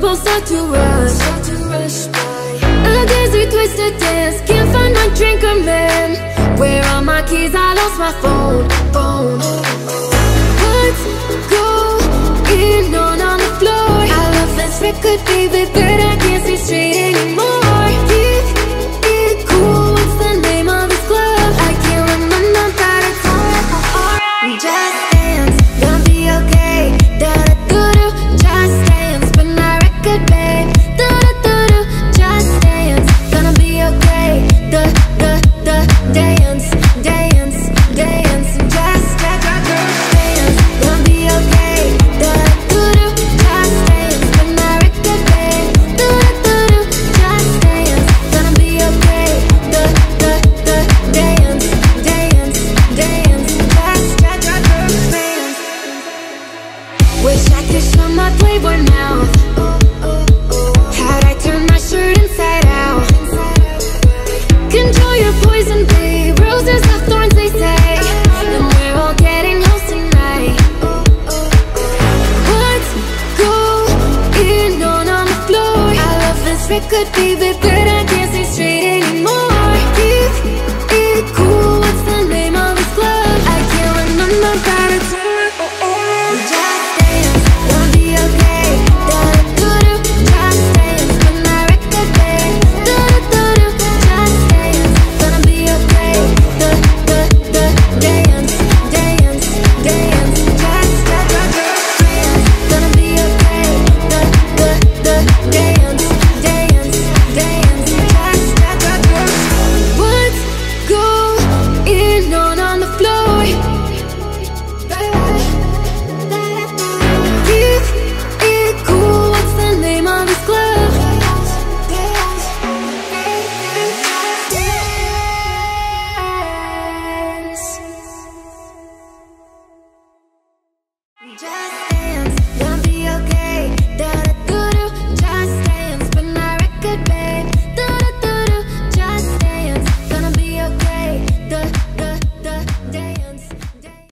much. All of the people start to rush. A dizzy, twisted dance. Can't find my drink or man. Where are my keys? I lost my phone. Phone. My playboy. How'd I turn my shirt inside out? Control your poison, babe. Roses have thorns, they say. And we're all getting close tonight. On on the floor? I love this record, baby, but I